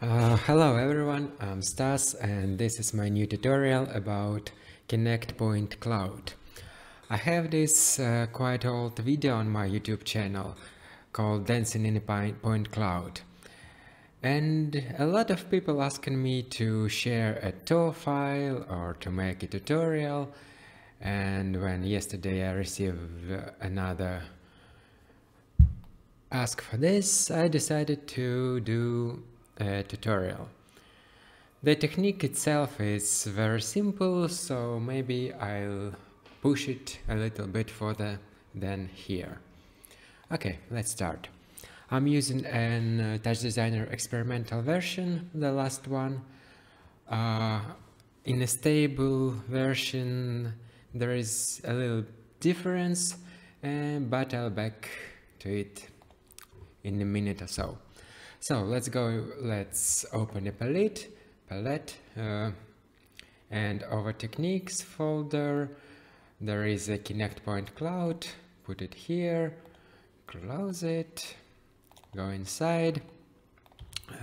Uh, hello everyone, I'm Stas and this is my new tutorial about Kinect Point Cloud. I have this uh, quite old video on my YouTube channel called Dancing in a Point Cloud. And a lot of people asking me to share a TOE file or to make a tutorial and when yesterday I received another ask for this, I decided to do uh, tutorial. The technique itself is very simple, so maybe I'll push it a little bit further than here. Okay, let's start. I'm using an uh, TouchDesigner experimental version, the last one. Uh, in a stable version, there is a little difference, uh, but I'll back to it in a minute or so. So let's go, let's open a palette, palette, uh, and over techniques folder, there is a Kinect Point Cloud, put it here, close it, go inside,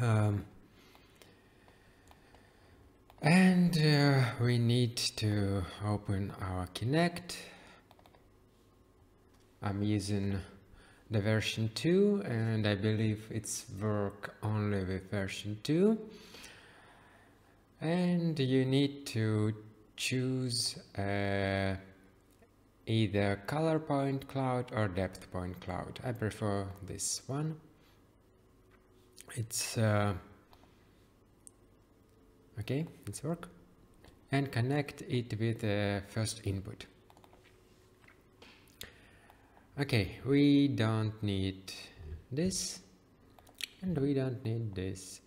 um, and uh, we need to open our Kinect. I'm using the version 2 and I believe it's work only with version 2 and you need to choose uh, either color point cloud or depth point cloud. I prefer this one. It's uh, okay it's work. And connect it with the first input okay we don't need this and we don't need this.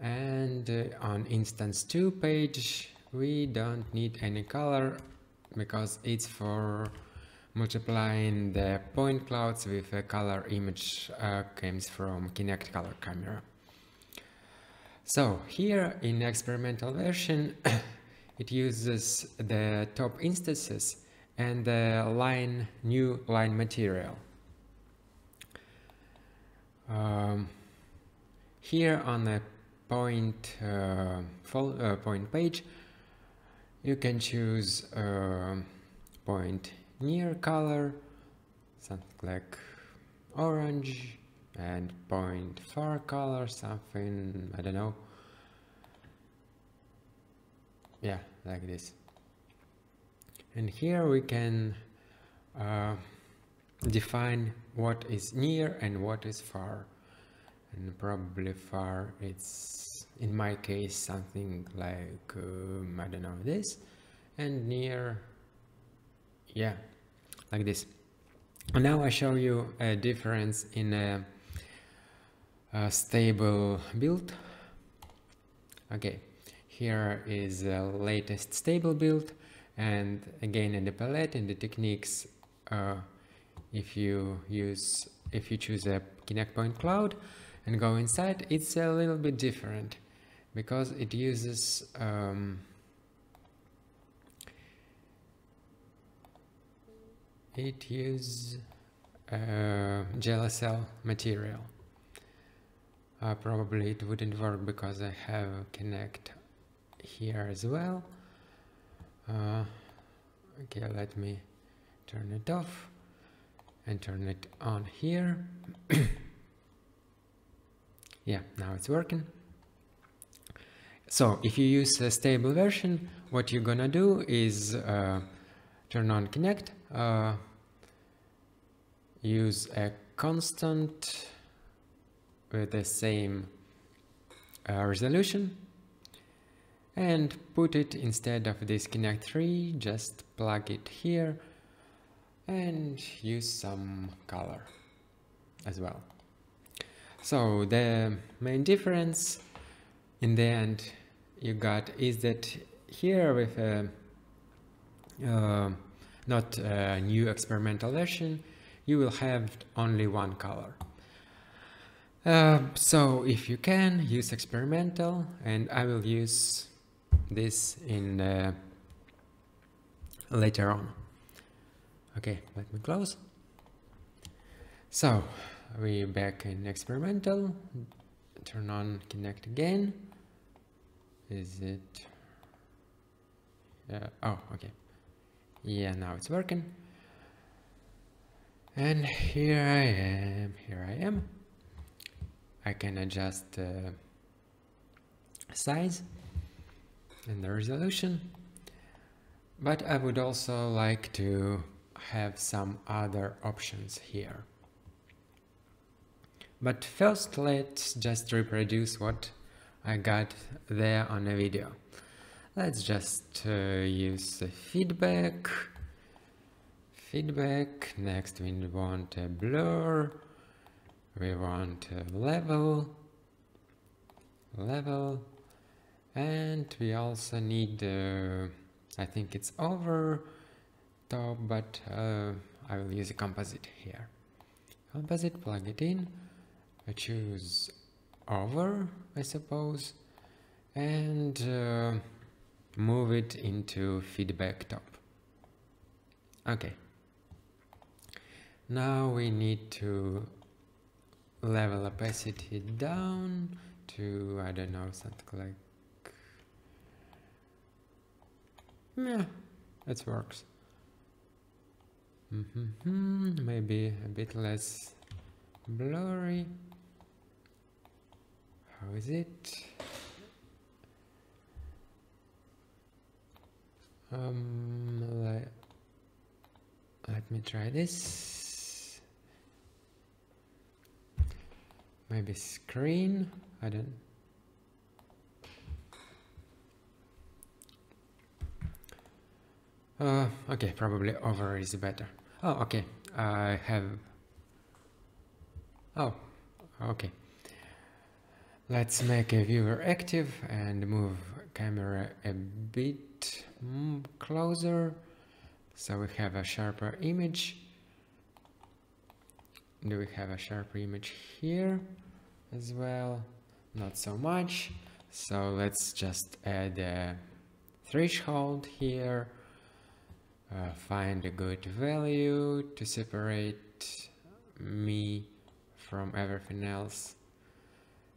And uh, on instance 2 page we don't need any color because it's for multiplying the point clouds with a color image uh, comes from Kinect color camera. So here in experimental version it uses the top instances and the line new line material. Um, here on the point uh, full, uh, point page you can choose uh, point near color something like orange and point far color something I don't know yeah like this and here we can uh, define what is near and what is far. And probably far it's in my case something like um, I don't know this. And near yeah like this. And now I show you a difference in a, a stable build. Okay here is the latest stable build and again in the palette in the techniques uh, if you use if you choose a Kinect Point Cloud and go inside it's a little bit different because it uses um, it uses uh, GLSL material. Uh, probably it wouldn't work because I have Kinect here as well uh, okay let me turn it off and turn it on here. Yeah now it's working. So if you use a stable version what you're gonna do is uh, turn on Kinect uh, use a constant with the same uh, resolution and put it instead of this Kinect 3 just plug it here and use some color as well. So the main difference in the end you got is that here with a uh, not a new experimental version you will have only one color. Uh, so if you can use experimental and I will use this in uh, later on. Okay, let me close. So we back in experimental, turn on Kinect again. Is it? Uh, oh, okay. Yeah, now it's working. And here I am, here I am. I can adjust the size and the resolution. But I would also like to have some other options here. But first let's just reproduce what I got there on the video. Let's just uh, use the feedback, feedback, next we want a blur, we want a level, level, and we also need, uh, I think it's over top, but uh, I will use a composite here. Composite, plug it in, I choose over, I suppose, and uh, move it into feedback top. Okay. Now we need to level opacity down to, I don't know, something like... Yeah, it works. Mm -hmm, maybe a bit less blurry. How is it? Um, let, let me try this. Maybe screen, I don't Uh, okay, probably over is better. Oh, okay, I have... Oh, okay. Let's make a viewer active and move camera a bit closer so we have a sharper image. Do we have a sharper image here as well? Not so much. So let's just add a threshold here. Uh, find a good value to separate me from everything else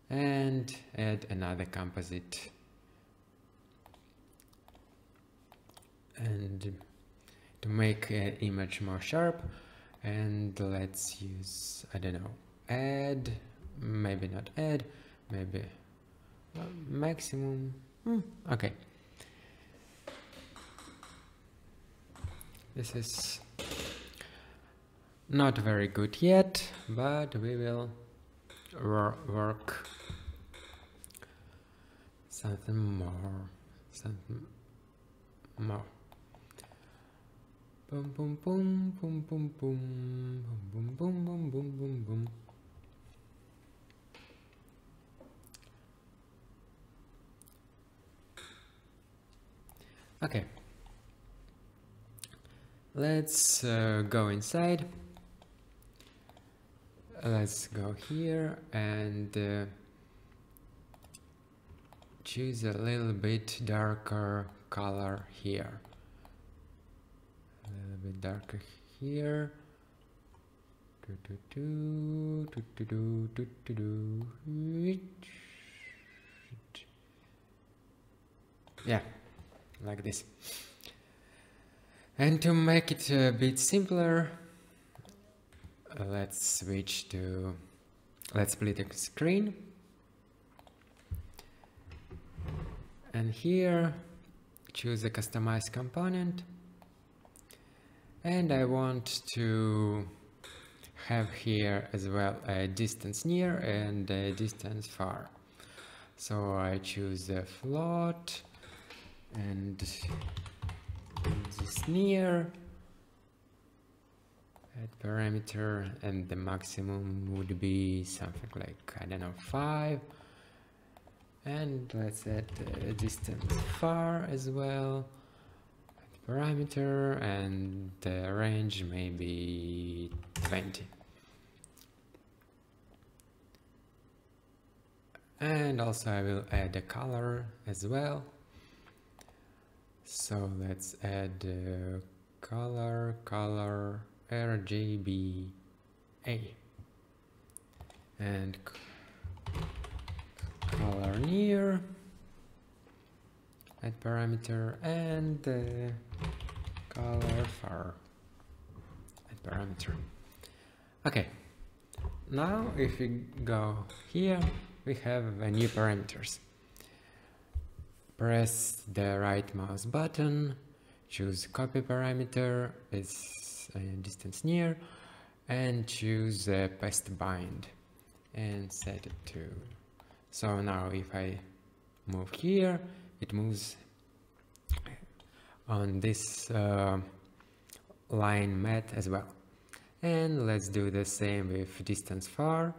and add another composite. And to make the image more sharp and let's use I don't know add maybe not add maybe well, maximum hmm, okay this is not very good yet but we will wor work something more something more boom boom boom boom boom boom boom boom boom boom boom boom okay let's uh, go inside. Let's go here and uh, choose a little bit darker color here. A little bit darker here. Do, do, do, do, do, do, do, do. yeah like this and to make it a bit simpler let's switch to let's split the screen. And here choose a customized component. And I want to have here as well a distance near and a distance far. So I choose the float and this near add parameter and the maximum would be something like I don't know 5 and let's add uh, distance far as well. At parameter and the range maybe 20 and also I will add a color as well so let's add uh, color color RGBA and color near add parameter and uh, color far add parameter. Okay. Now if we go here we have uh, new parameters press the right mouse button choose copy parameter is uh, distance near and choose paste bind and set it to. So now if I move here it moves on this uh, line mat as well. And let's do the same with distance far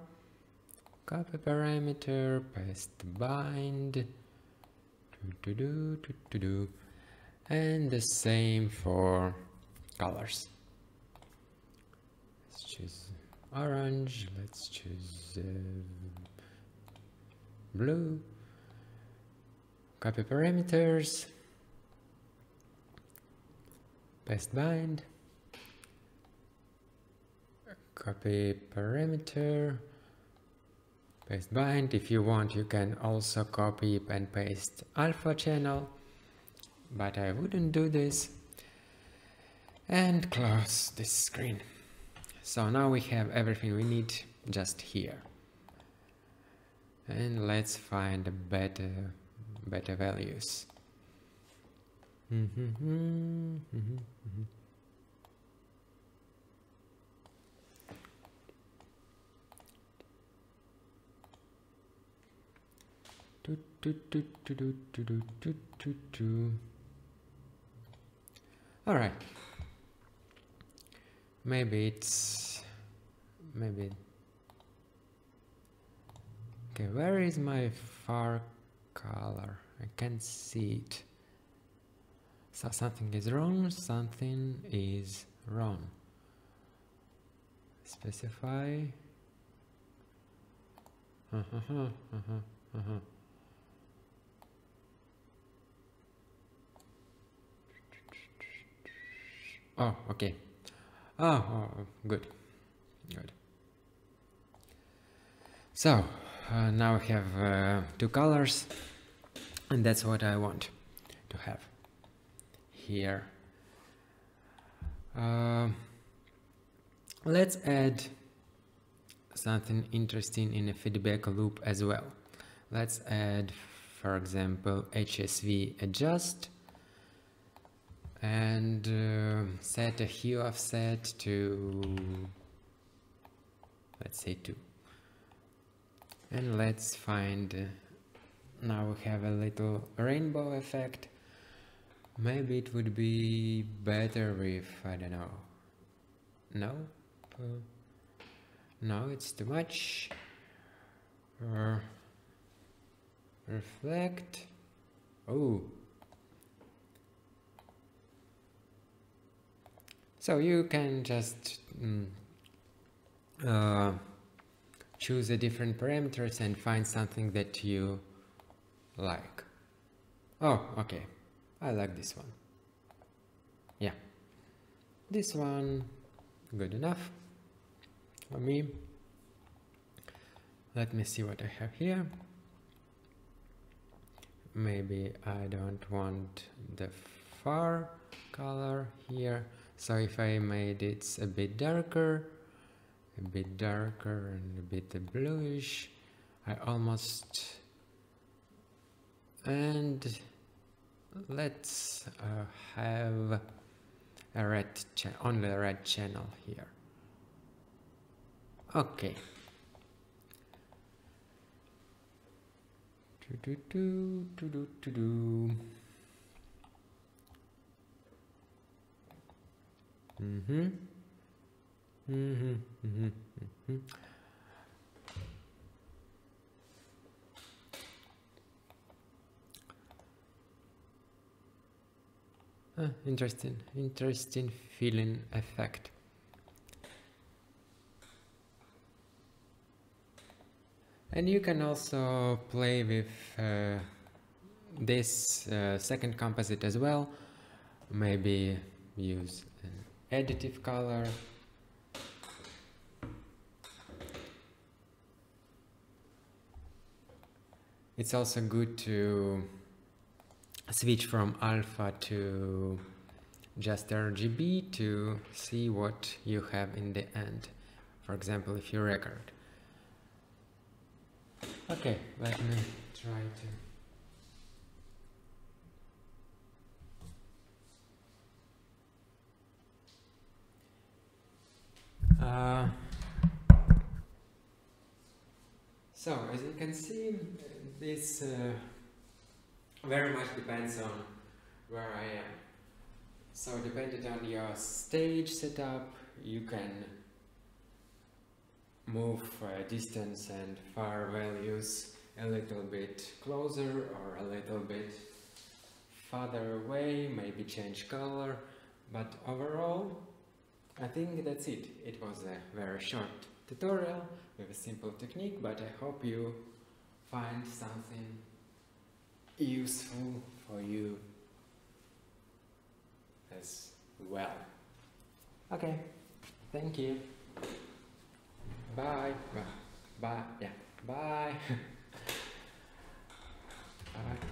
copy parameter paste bind do, do, do, do, do. and the same for colors. Let's choose orange let's choose uh, blue. Copy parameters. Paste bind. Copy parameter paste bind if you want you can also copy and paste alpha channel. But I wouldn't do this. And close this screen. So now we have everything we need just here. And let's find better better values. Mm -hmm, mm -hmm, mm -hmm. All right. Maybe it's maybe okay where is my far color? I can't see it. So something is wrong something is wrong. Specify. Uh -huh, uh -huh, uh -huh. Oh okay Oh, oh good, good. So, uh, now we have uh, two colors, and that's what I want to have here. Uh, let's add something interesting in a feedback loop as well. Let's add, for example, HSV adjust and uh, set a hue offset to let's say 2 and let's find uh, now we have a little rainbow effect. Maybe it would be better with I don't know. No? Uh, no it's too much. Uh, reflect. Oh So you can just mm, uh, choose a different parameters and find something that you like. Oh, okay. I like this one. Yeah. This one, good enough for me. Let me see what I have here. Maybe I don't want the far color here. So if I made it a bit darker, a bit darker and a bit bluish, I almost and let's uh, have a red channel only a red channel here. Okay. Do do do do do do do. Mm-hmm. Mm-hmm. Mm-hmm. Ah, interesting, interesting feeling effect. And you can also play with uh, this uh, second composite as well. Maybe use additive color it's also good to switch from alpha to just RGB to see what you have in the end. For example, if you record. Okay, let me try to. So, as you can see, this uh, very much depends on where I am. So depending on your stage setup, you can move uh, distance and far values a little bit closer or a little bit farther away, maybe change color, but overall I think that's it. It was a very short tutorial with a simple technique, but I hope you find something useful for you as well. Okay, thank you. Bye. Bye. Bye. Yeah. Bye. Bye.